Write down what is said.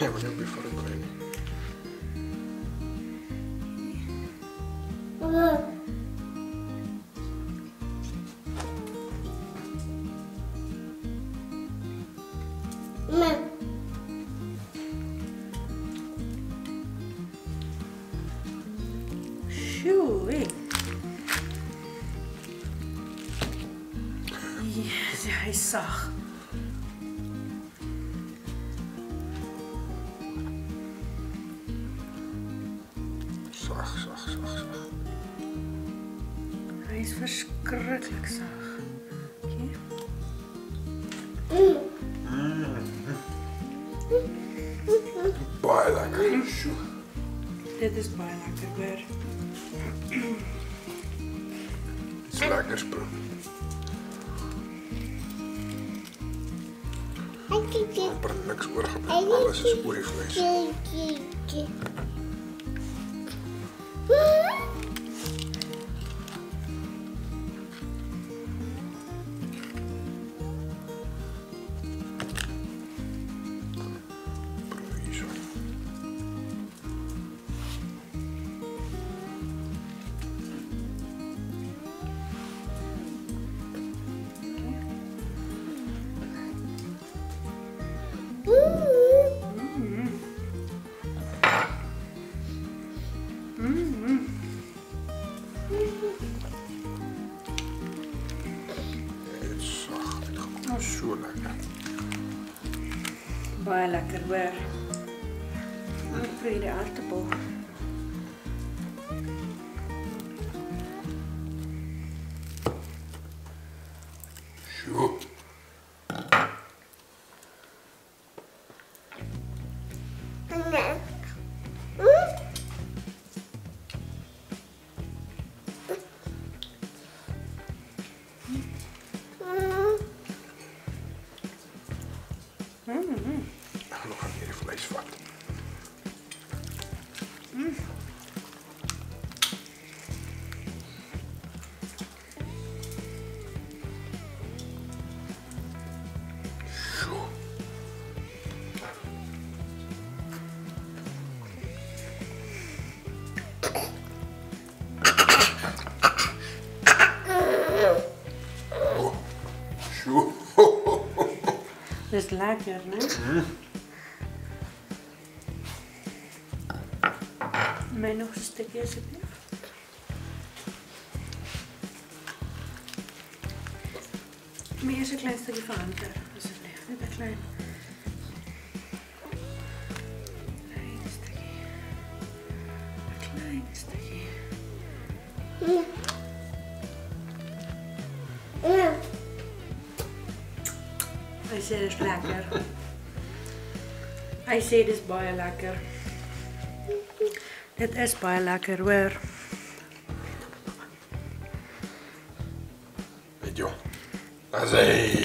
Ja, maar nu weer voor de koning. Shoo. hé. Yes, ja, hij Dit is baie lekker weer. Iets lekkers, bro. Amper niks oorgebly. Alles is oor die vlees. Bro, lekker weer. Ek kry die aartappel. Sjoe. Nog aan hierdie vleis vat. Sjoe. Oh, Sjoe. mij nog een stukje is een klein stukje van anker, alsjeblieft. Niet klein. Klein stukje. Een klein stukje. Ja. Ja. Hij zit dus lekker. Hij zit is baie lekker. Dit is baie lekker, hoor. Weet jy. As hy